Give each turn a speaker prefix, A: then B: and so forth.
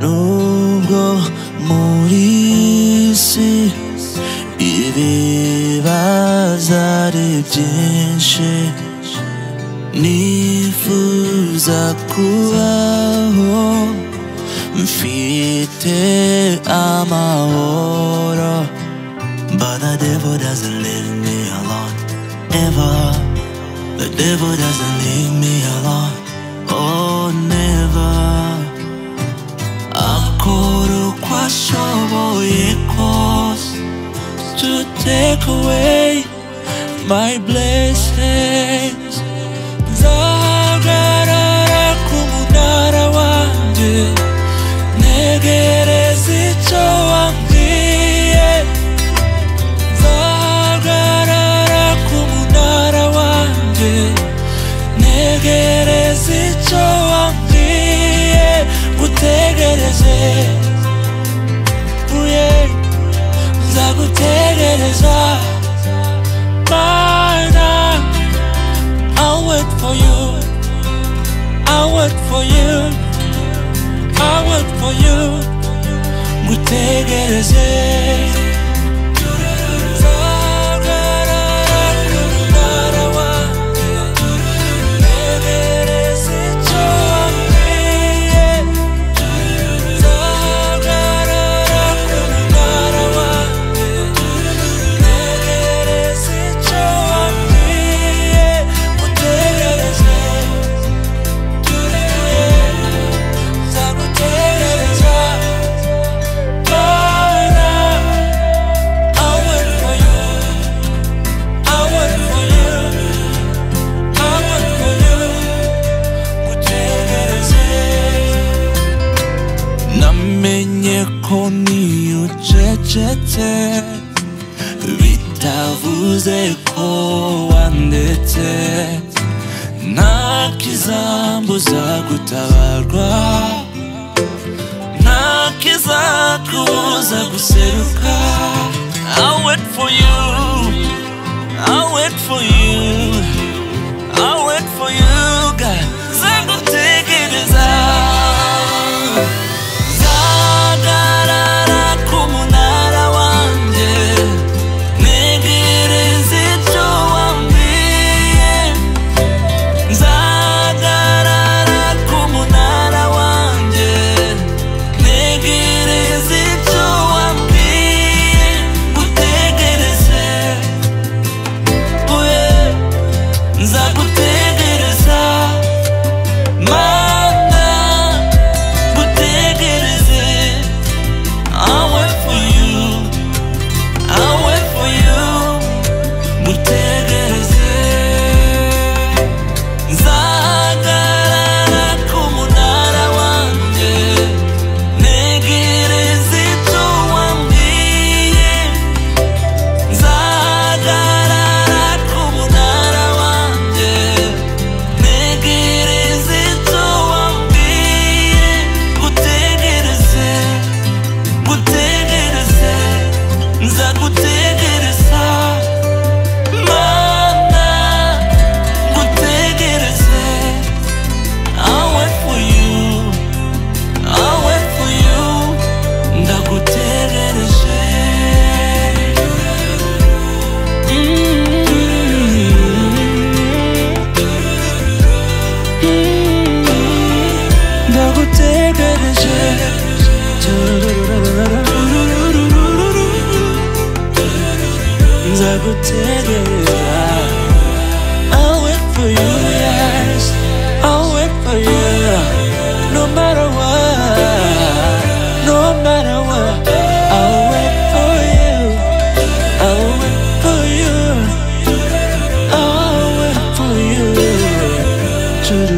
A: Lungo morirsin Ibi wazari jinshi Nifuza kubaho Mfite amahoro But the devil doesn't leave me alone Ever. The devil doesn't leave me alone. Take away my blessings. Nzahagarara ku munara wanjye ntegereza icyo wambwiye nzahagarara ku munara wanjye ntegereza icyo wambwiye gutegereje uye Wait for you. I'll wait for you. Ngutegereze ko niyo ucecetse bitavuze ko wandetse. Nta kizambuza gutabarwa nta kizakubuza guseruka. I'll wait for you I'll wait for you I'll 그때 그대지 I'll wait for you, yes. I'll wait for you No matter what No matter what I'll wait for you. I'll wait for you. I'll wait for you.